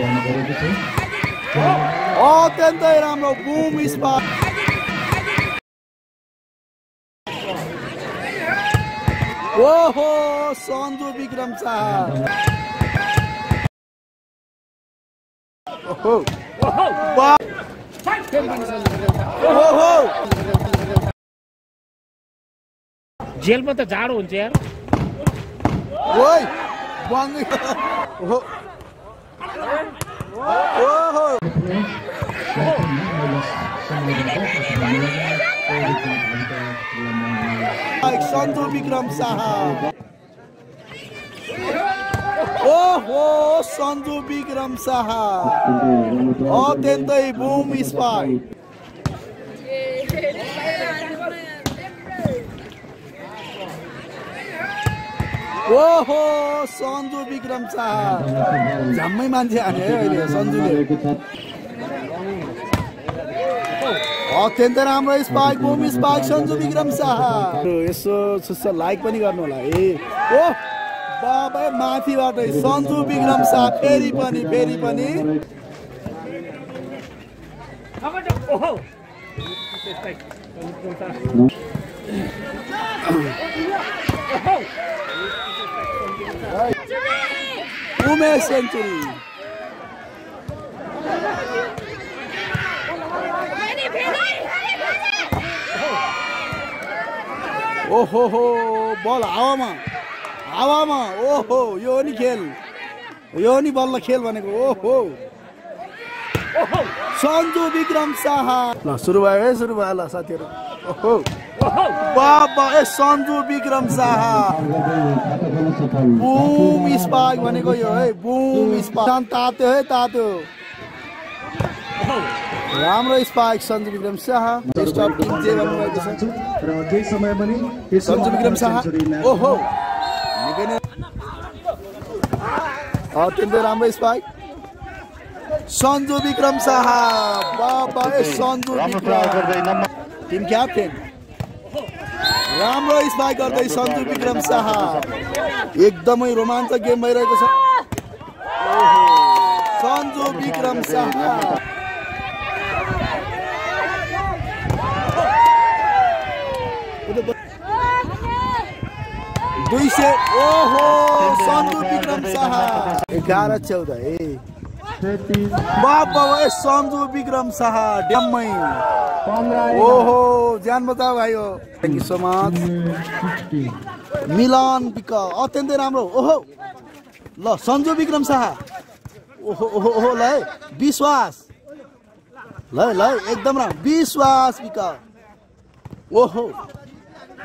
गर्नु परेको छ अत्यन्तै राम्रो बुम स्पाइक ओहो सन्जु विक्रम शाह। ओहो। वाह। ओहो। जेलमा त जाडो हुन्छ यार। ओइ बङ्गी ओहो ओहो सन्जु विक्रम शाह ओहो सन्जु विक्रम शाह अत्यन्तै बुम स्पाइक ओहो सन्जु विक्रम शाह झम्मै मान्छे हाने है अहिले सन्जुले। अत्यन्तै राम्रो spike boom spike Sanju Vikram Shah यसो सुस्स लाइक पनि गर्नु होला ए। ओ बाबा माथिबाट सन्जु विक्रम शाह फेरि पनि फेरि पनि। ओहो। उमेश सेन्चुरी ओहो हो बल हावामा हावामा ओहो यो नि खेल यो नि बल्ल खेल भनेको ओहो सन्जु विक्रम शाह ल सुरु भयो है सुरु भयो ल साथीहरू ओहो बाबा ए सन्जु विक्रम शाह। बुम स्पाइक भनेको यो है बुम स्पाइक। तात्यो है तात्यो राम्रो स्पाइक सन्जु विक्रम शाह। जे भन्नुभएको छ। सन्जु विक्रम शाह ओहो। निकै नै अत्यन्तै राम्रो स्पाइक। सन्जु विक्रम शाह बाबा ए सन्जु विक्रम। Team captain. राम्रो स्पाइक गर्दै सन्जु विक्रम शाह। एकदमै रोमाञ्चक गेम भइरहेको छ। सन्जु विक्रम शाह। दुई सय ओहो सन्जु विक्रम शाह। एघार चौध ए। सन्जु विक्रम शाह ओहो ज्यान भाइ हो thank you so much Milan week अत्यन्तै राम्रो। ओहो ल सन्जु विक्रम शाह। ओहो ओहो ओहो ल है विश्वास। ल ल एकदम राम्रो। विश्वास विक ओहो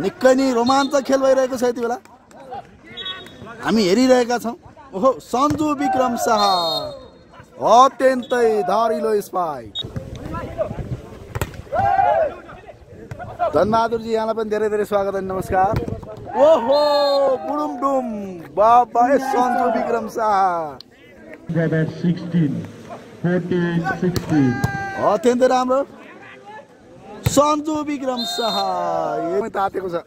निकै नै रोमाञ्चक खेल भइरहेको छ यति बेला। हामी हेरिरहेका छौँ। ओहो सन्जु विक्रम शाह। अत्यन्तै धारिलो स्पाइक धनबहादुरजी यहाँलाई पनि धेरै धेरै स्वागत अनि नमस्कार। ओहो बुडुम डुम बाबा ए सन्जु विक्रम शाह। At 16 14 16 अत्यन्तै राम्रो। सन्जु विक्रम शाह तातेको छ।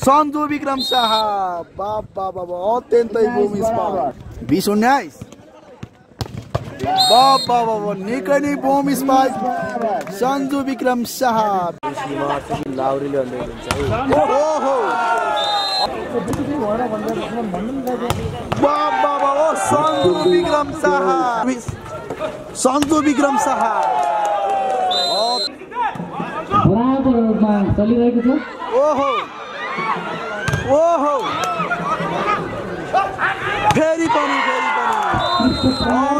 सन्जु विक्रम शाह बाबा बाबा अत्यन्तै बिस उन्नाइस। निकै नै बुम स्पाइक। सन्जु विक्रम शाह। सन्जु विक्रम शाह। सन्जु विक्रम शाह। बराबर रूपमा चलिरहेको छ। ओहो। ओहो। फेरि पनि फेरि पनि।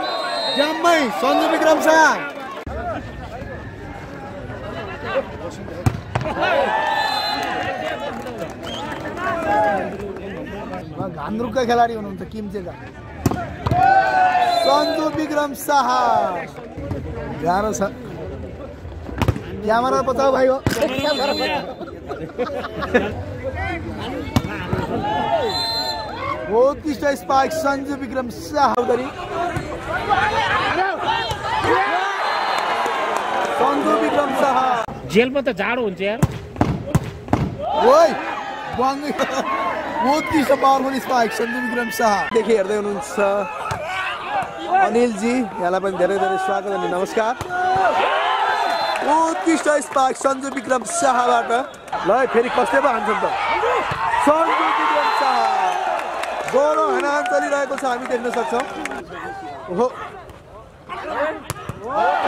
जम्मै सन्जु विक्रम शाह घान्द्रुकका खेलाडी हुनुहुन्छ किम्चेका सन्जु विक्रम शाह गाह्रो छ क्यामेरा बचाऊ भाइ हो उत्कृष्ट स्पाइक सन्जु विक्रम शाह उदरी सन्जु विक्रम शाह जेलमा त जाडो हुन्छ यार ओइ बङ्ग उत्कृष्ट पावरफुल स्पाइक सन्जु विक्रम शाहदेखि हेर्दै हुनुहुन्छ अनिलजी यहाँलाई पनि धेरै धेरै स्वागत अनि नमस्कार उत्कृष्ट स्पाइक सन्जु विक्रम शाहबाट ल फेरि कसले पो त सन्जु विक्रम शाह गौरव हानाहान चलिरहेको छ हामी देख्न सक्छौँ। ओहो।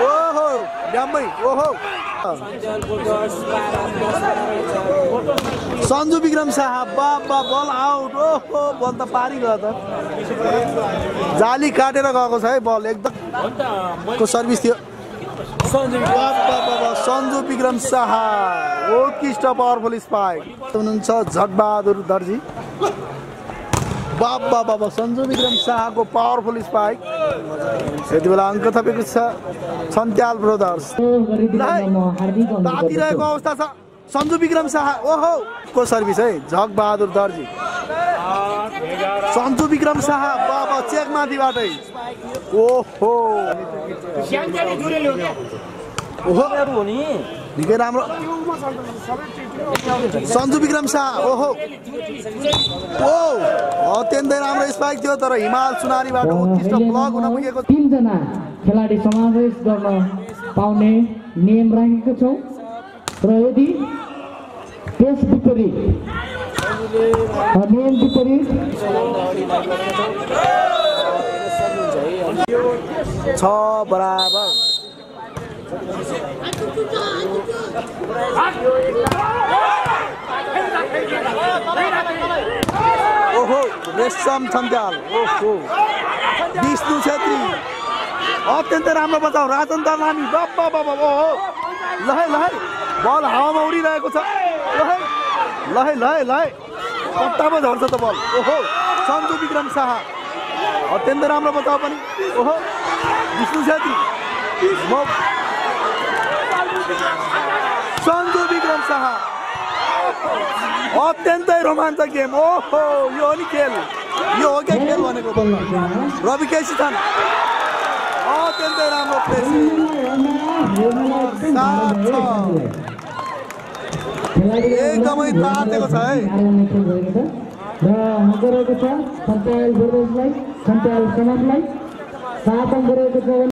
ओहो ड्याम्मै ओहो। सन्जु विक्रम शाह बाबा बल आउट ओहो बल त पारिगयो त। जाली काटेर गएको छ है बल एकदम। को सर्भिस थियो? सन्जु विक्रम शाह उत्कृष्ट पावरफुल स्पाइक हुनुहुन्छ झटबहादुर दर्जी। बाबा बाबा सन्जु विक्रम शाहको पावरफुल स्पाइक यति बेला अङ्क थपेको छ। सन्त्याल ब्रोदर्स। हार्दिक तातिरहेको अवस्था छ। सन्जु विक्रम शाह ओहो को सर्भिस है? झक बहादुर दर्जी। सन्जु विक्रम शाह बाबा चेक माथिबाटै। ओहो। ओहो। निकै राम्रो। सन्जु विक्रम शाह ओहो। ओ अत्यन्तै राम्रो स्पाइक थियो तर हिमाल सुनारीबाट उत्कृष्ट ब्लक हुन पुगेको तिनजना खेलाडी समावेश गर्न पाउने नियम राखेको छौँ। र यदि त्यस विपरीत नियम विपरीत छ बराबर। ओहो रेशम छन्त्याल ओहो। विष्णु छेत्री अत्यन्तै राम्रो बचाउ। राजन दलामी बाबा बाबा ओहो। लहै लहै। बल हावामा उडिरहेको छ। लहै लहै लहै लहै। पत्तामा झर्छ त बल। ओहो। सन्जु विक्रम शाह। अत्यन्तै राम्रो बचाउ पनि। ओहो। विष्णु छेत्री सन्जु विक्रम शाह अत्यन्तै रोमाञ्चक गेम ओहो यो नि खेल यो हो क्या खेल भनेको रवि केसी छन् अत्यन्तै राम्रो प्लेस एकदमै तातेको छ है र छ सात रहेको छ